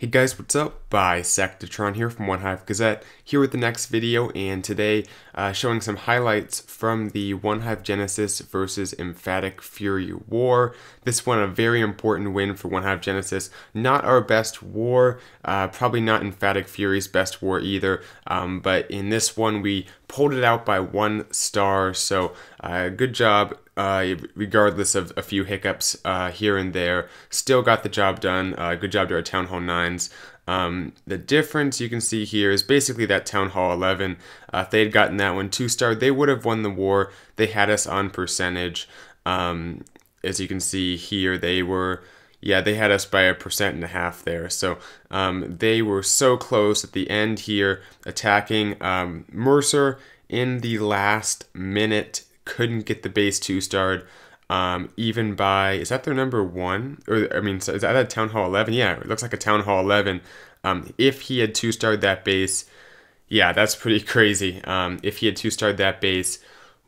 Hey guys, what's up? Bisectatron here from One Hive Gazette, here with the next video, and today uh, showing some highlights from the One Hive Genesis versus Emphatic Fury War. This one a very important win for One Hive Genesis. Not our best war, uh, probably not Emphatic Fury's best war either, um, but in this one we pulled it out by one star, so uh, good job uh, regardless of a few hiccups uh, here and there. Still got the job done. Uh, good job to our Town Hall 9s. Um, the difference you can see here is basically that Town Hall 11. Uh, if they had gotten that one two star, they would have won the war. They had us on percentage. Um, as you can see here, they were, yeah, they had us by a percent and a half there. So um, they were so close at the end here, attacking um, Mercer in the last minute couldn't get the base two starred. Um, even by is that their number one or I mean is that a town hall eleven? Yeah, it looks like a town hall eleven. Um, if he had two starred that base, yeah, that's pretty crazy. Um, if he had two starred that base,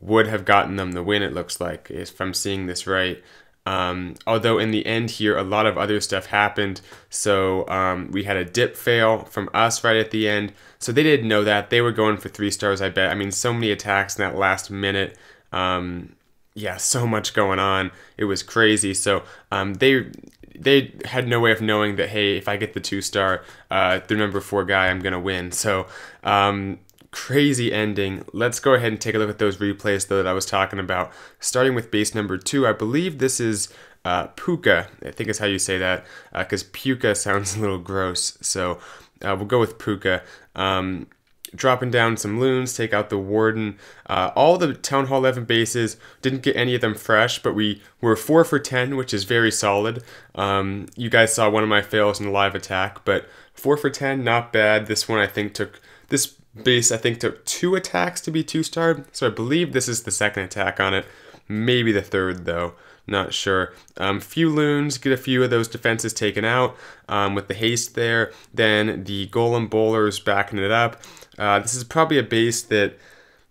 would have gotten them the win. It looks like if I'm seeing this right. Um, although in the end here, a lot of other stuff happened. So um, we had a dip fail from us right at the end. So they didn't know that. They were going for three stars, I bet. I mean, so many attacks in that last minute. Um, yeah, so much going on. It was crazy. So um, they they had no way of knowing that hey, if I get the two star, uh, the number four guy, I'm gonna win. So um, crazy ending. Let's go ahead and take a look at those replays though that I was talking about. Starting with base number two, I believe this is uh, Puka. I think is how you say that because uh, Puka sounds a little gross. So uh, we'll go with Puka. Um, dropping down some loons, take out the warden. Uh, all the Town Hall 11 bases, didn't get any of them fresh, but we were 4 for 10, which is very solid. Um, you guys saw one of my fails in the live attack, but 4 for 10, not bad. This one I think took, this base I think took two attacks to be 2 starred, so I believe this is the second attack on it. Maybe the third though not sure. Um, few loons, get a few of those defenses taken out um, with the haste there. Then the golem bowlers backing it up. Uh, this is probably a base that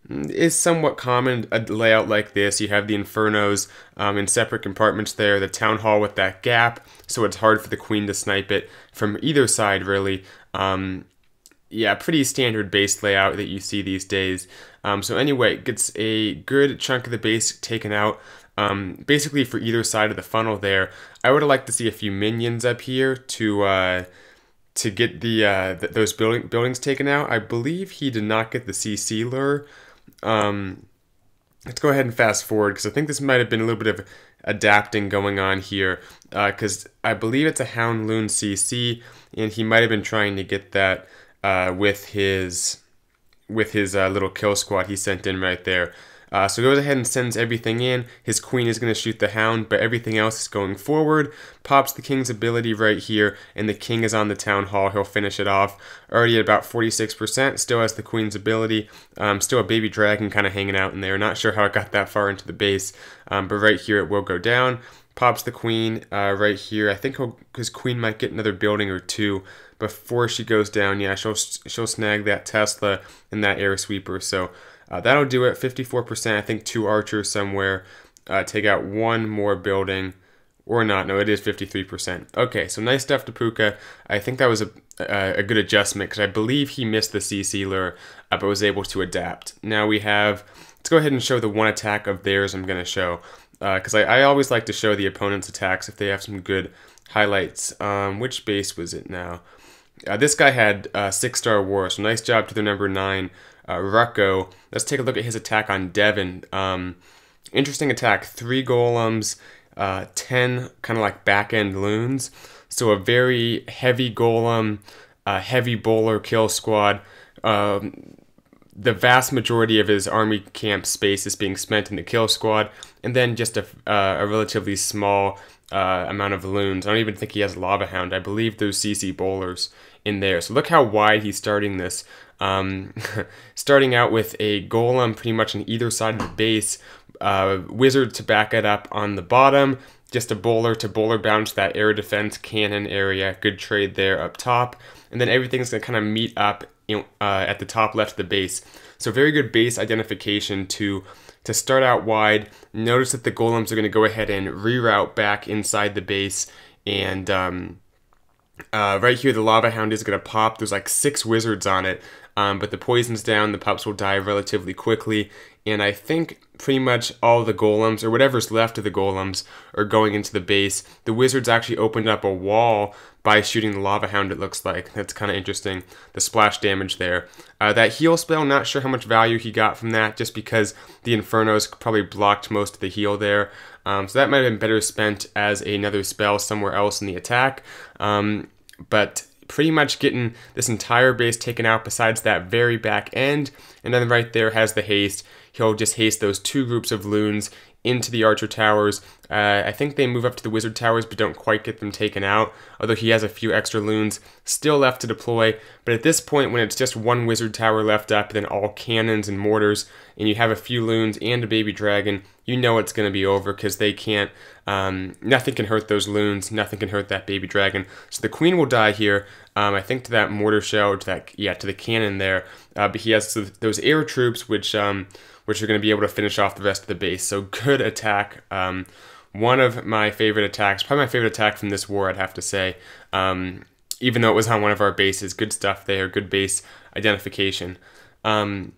is somewhat common a layout like this. You have the infernos um, in separate compartments there the town hall with that gap so it's hard for the queen to snipe it from either side really. Um, yeah pretty standard base layout that you see these days. Um, so anyway gets a good chunk of the base taken out um, basically for either side of the funnel there. I would have liked to see a few minions up here to uh, to get the uh, th- those building buildings taken out. I believe he did not get the CC lure. Um, let's go ahead and fast forward because I think this might have been a little bit of adapting going on here because uh, I believe it's a Hound Loon CC and he might have been trying to get that uh, with his with his uh, little kill squad he sent in right there. Uh, so goes ahead and sends everything in. His queen is going to shoot the hound, but everything else is going forward. Pops the king's ability right here, and the king is on the town hall. He'll finish it off. Already at about 46%. Still has the queen's ability. Um, still a baby dragon kind of hanging out in there. Not sure how it got that far into the base, um, but right here it will go down. Pops the queen uh, right here. I think his queen might get another building or two before she goes down. Yeah, she'll she'll snag that Tesla and that air sweeper. So uh, that'll do it. 54%. I think two archers somewhere. Uh, take out one more building. Or not. No, it is 53%. Okay, so nice stuff to Puka. I think that was a, a, a good adjustment because I believe he missed the CC lure, uh, but was able to adapt. Now we have, let's go ahead and show the one attack of theirs I'm going to show. Because uh, I, I always like to show the opponent's attacks if they have some good highlights. Um, which base was it now? Uh, this guy had uh, six star war, so nice job to the number nine uh, Rucko. Let's take a look at his attack on Devon. Um, interesting attack. Three golems, uh, ten kind of like back end loons. So a very heavy golem, uh, heavy bowler kill squad. Um, the vast majority of his army camp space is being spent in the kill squad, and then just a, uh, a relatively small uh, amount of loons. I don't even think he has Lava Hound. I believe those CC bowlers in there. So look how wide he's starting this. Um, starting out with a golem pretty much on either side of the base, uh, wizard to back it up on the bottom, just a bowler to bowler bounce that air defense cannon area. Good trade there up top. And then everything's going to kind of meet up you know, uh, at the top left of the base. So very good base identification to to start out wide. Notice that the golems are going to go ahead and reroute back inside the base and um, Uh, right here, the Lava Hound is going to pop. There's like six wizards on it, um, but the poison's down. The pups will die relatively quickly, and I think pretty much all the golems, or whatever's left of the golems, are going into the base. The wizards actually opened up a wall by shooting the Lava Hound, it looks like. That's kind of interesting, the splash damage there. Uh, that heal spell, not sure how much value he got from that, just because the Infernos probably blocked most of the heal there. Um, so that might have been better spent as another spell somewhere else in the attack. Um, but pretty much getting this entire base taken out besides that very back end. And then right there has the haste. He'll just haste those two groups of loons into the archer towers. Uh, I think they move up to the wizard towers but don't quite get them taken out, although he has a few extra loons still left to deploy. But at this point, when it's just one wizard tower left up, then all cannons and mortars, and you have a few loons and a baby dragon, you know it's going to be over because they can't, um, nothing can hurt those loons, nothing can hurt that baby dragon. So the queen will die here, um, I think to that mortar shell, to that, yeah, to the cannon there, uh, but he has those air troops, which, um, which are going to be able to finish off the rest of the base. So good attack. Um, one of my favorite attacks, probably my favorite attack from this war, I'd have to say. Um, even though it was on one of our bases, good stuff there, good base identification. Um,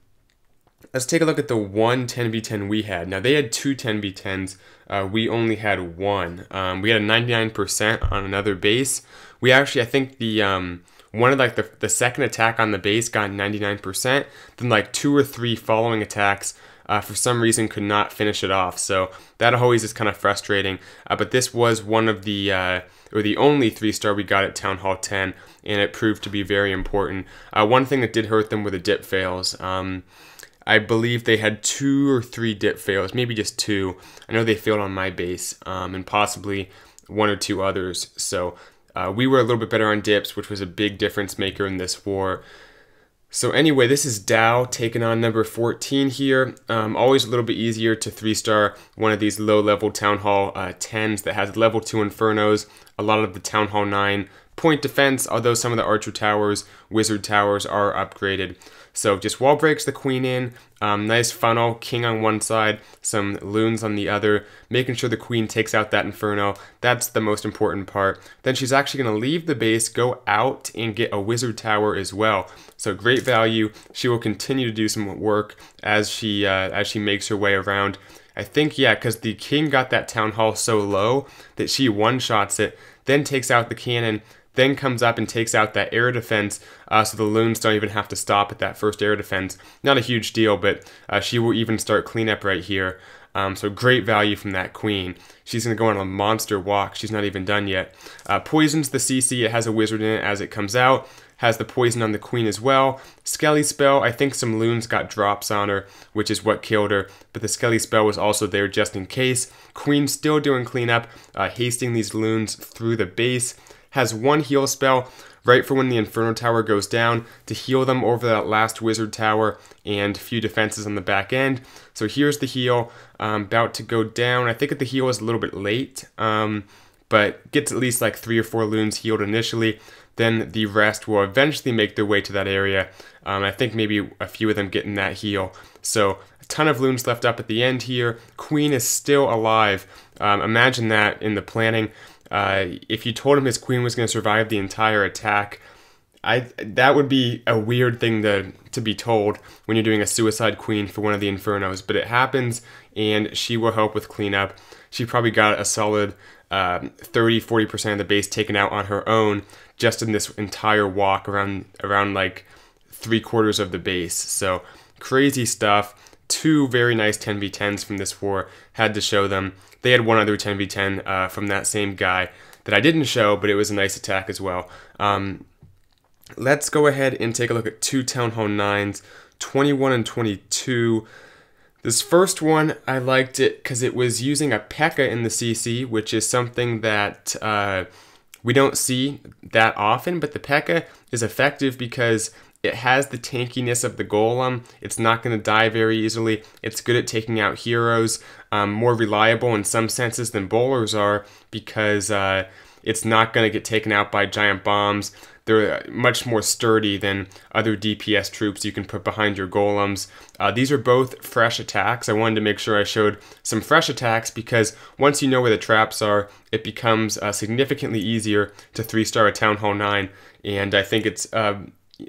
let's take a look at the one 10v10 we had. Now they had two 10v10s. Uh, we only had one. Um, we had a 99% on another base. We actually, I think the um, one of like the, the second attack on the base got 99%, then like two or three following attacks uh, for some reason could not finish it off. So that always is kind of frustrating. Uh, but this was one of the, uh, or the only three star we got at Town Hall 10, and it proved to be very important. Uh, one thing that did hurt them were the dip fails. Um, I believe they had two or three dip fails, maybe just two. I know they failed on my base, um, and possibly one or two others. So uh, we were a little bit better on dips, which was a big difference maker in this war. So anyway, this is Dow taking on number 14 here. Um, always a little bit easier to three-star one of these low-level Town Hall uh, 10s that has level 2 Infernos, a lot of the Town Hall 9 point defense, although some of the Archer Towers, Wizard Towers are upgraded. So just wall breaks the queen in, um, nice funnel, king on one side, some loons on the other, making sure the queen takes out that inferno. That's the most important part. Then she's actually going to leave the base, go out and get a wizard tower as well. So great value. She will continue to do some work as she uh, as she makes her way around. I think yeah, because the king got that town hall so low that she one shots it, then takes out the cannon, then comes up and takes out that air defense, uh, so the loons don't even have to stop at that first air defense. Not a huge deal, but uh, she will even start cleanup right here. Um, so great value from that queen. She's going to go on a monster walk. She's not even done yet. Uh, poisons the CC. It has a wizard in it as it comes out. Has the poison on the queen as well. Skelly spell. I think some loons got drops on her, which is what killed her. But the Skelly spell was also there just in case. Queen still doing cleanup, uh, hasting these loons through the base has one heal spell right for when the Inferno Tower goes down to heal them over that last Wizard Tower and few defenses on the back end. So here's the heal, um, about to go down. I think the heal is a little bit late, um, but gets at least like three or four loons healed initially. Then the rest will eventually make their way to that area. Um, I think maybe a few of them getting that heal. So a ton of loons left up at the end here. Queen is still alive. Um, imagine that in the planning. Uh, if you told him his queen was going to survive the entire attack, I that would be a weird thing to to be told when you're doing a suicide queen for one of the infernos. But it happens, and she will help with cleanup. She probably got a solid uh, 30, 40 percent of the base taken out on her own just in this entire walk around around like three quarters of the base. So crazy stuff. Two very nice 10v10s from this war. Had to show them. They had one other 10v10 uh, from that same guy that I didn't show, but it was a nice attack as well. Um, let's go ahead and take a look at two Town Hall 9s, 21 and 22. This first one, I liked it because it was using a P.E.K.K.A. in the CC, which is something that uh, we don't see that often, but the P.E.K.K.A. is effective because it has the tankiness of the golem. It's not going to die very easily. It's good at taking out heroes. Um, more reliable in some senses than bowlers are because uh, it's not going to get taken out by giant bombs. They're much more sturdy than other DPS troops you can put behind your golems. Uh, these are both fresh attacks. I wanted to make sure I showed some fresh attacks because once you know where the traps are, it becomes uh, significantly easier to 3-star a Town Hall 9. And I think it's uh,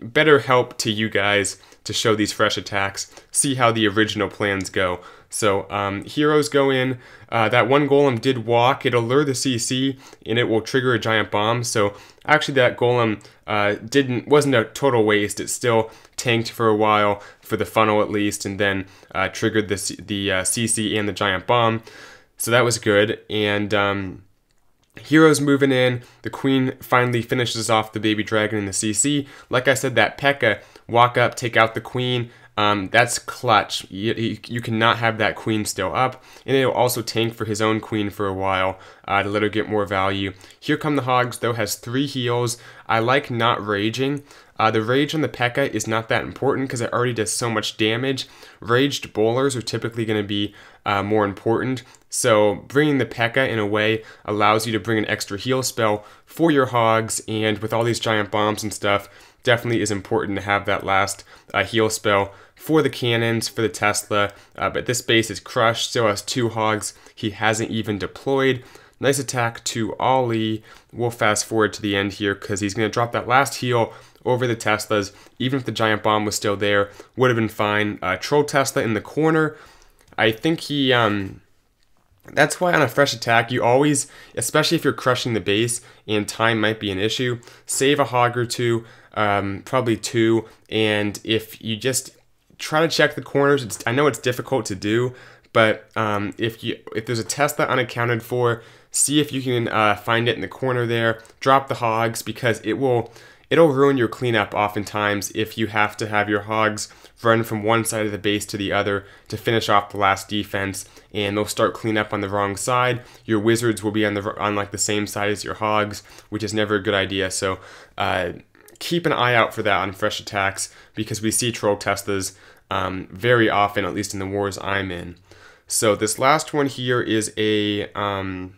better help to you guys to show these fresh attacks, see how the original plans go. So um, heroes go in. Uh, that one golem did walk. It'll lure the CC and it will trigger a giant bomb. So actually, that golem uh, didn't wasn't a total waste. It still tanked for a while for the funnel at least, and then uh, triggered the the uh, CC and the giant bomb. So that was good. And um, Heroes moving in. The queen finally finishes off the baby dragon in the CC. Like I said, that P.E.K.K.A. walk up, take out the queen. Um, that's clutch. You, you, cannot have that queen still up. And it'll also tank for his own queen for a while uh, to let her get more value. Here come the Hogs, though, has three heals. I like not raging. Uh, the rage on the P.E.K.K.A. is not that important because it already does so much damage. Raged bowlers are typically going to be uh, more important. So bringing the P.E.K.K.A. in a way allows you to bring an extra heal spell for your Hogs, and with all these giant bombs and stuff, definitely is important to have that last uh, heal spell for the cannons, for the Tesla. Uh, but this base is crushed, still has two Hogs he hasn't even deployed. Nice attack to Ollie. We'll fast forward to the end here because he's going to drop that last heal over the Teslas. Even if the giant bomb was still there, would have been fine. Uh, Troll Tesla in the corner. I think he... Um, that's why on a fresh attack, you always, especially if you're crushing the base and time might be an issue, save a hog or two, um, probably two, and if you just try to check the corners, I know it's difficult to do, but um, if you if there's a Tesla unaccounted for, see if you can uh, find it in the corner there. Drop the hogs because it will it'll ruin your cleanup oftentimes if you have to have your hogs run from one side of the base to the other to finish off the last defense and they'll start cleanup on the wrong side. Your wizards will be on the on like the same side as your hogs which is never a good idea. So uh, keep an eye out for that on fresh attacks because we see troll teslas um, very often at least in the wars i'm in. So this last one here is a um,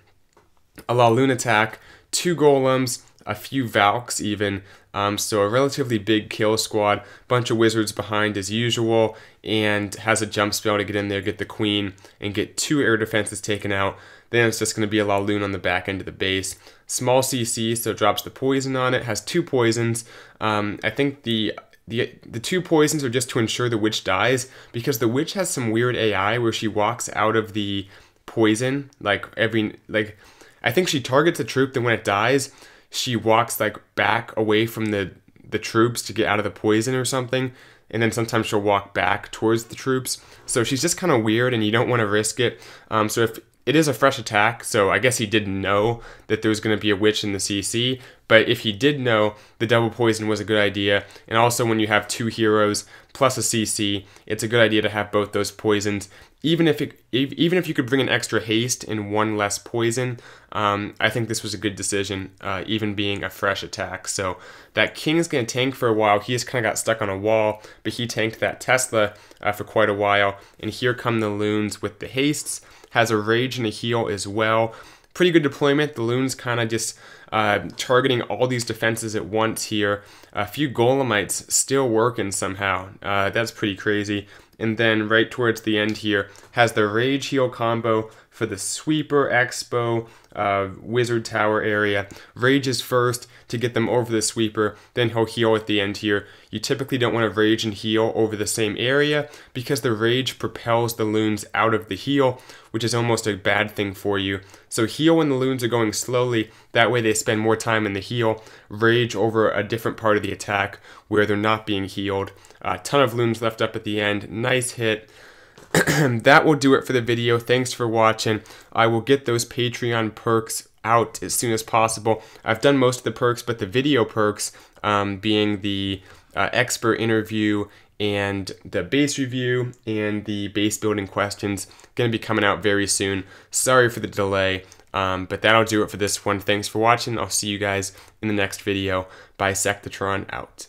a LaLoon attack. Two golems a few Valks even. Um, so a relatively big kill squad, bunch of wizards behind as usual, and has a jump spell to get in there, get the queen, and get two air defenses taken out. Then it's just going to be a LaLoon on the back end of the base. Small CC, so drops the poison on it, has two poisons. Um, I think the the, the two poisons are just to ensure the witch dies because the witch has some weird AI where she walks out of the poison like every like I think she targets a troop then when it dies she walks like back away from the the troops to get out of the poison or something and then sometimes she'll walk back towards the troops so she's just kind of weird and you don't want to risk it um, so if it is a fresh attack, so I guess he didn't know that there was going to be a witch in the CC. But if he did know, the double poison was a good idea. And also, when you have two heroes plus a CC, it's a good idea to have both those poisons. Even if it, even if you could bring an extra haste and one less poison, um, I think this was a good decision. Uh, even being a fresh attack, so that king is going to tank for a while. He just kind of got stuck on a wall, but he tanked that Tesla uh, for quite a while. And here come the loons with the hastes has a rage and a heal as well. Pretty good deployment. The loon's kind of just uh, targeting all these defenses at once here. A few golemites still working somehow. Uh, that's pretty crazy. And then right towards the end here has the rage heal combo for the sweeper expo uh, wizard tower area. Rage is first to get them over the sweeper, then he'll heal at the end here. You typically don't want to rage and heal over the same area because the rage propels the loons out of the heal, which is almost a bad thing for you. So heal when the loons are going slowly, that way they spend more time in the heal. Rage over a different part of the attack where they're not being healed. A ton of loons left up at the end. Nice hit. that will do it for the video. Thanks for watching. I will get those Patreon perks out as soon as possible. I've done most of the perks, but the video perks, um, being the uh, expert interview and the base review and the base building questions, going to be coming out very soon. Sorry for the delay, um, but that'll do it for this one. Thanks for watching. I'll see you guys in the next video. Bisectatron out.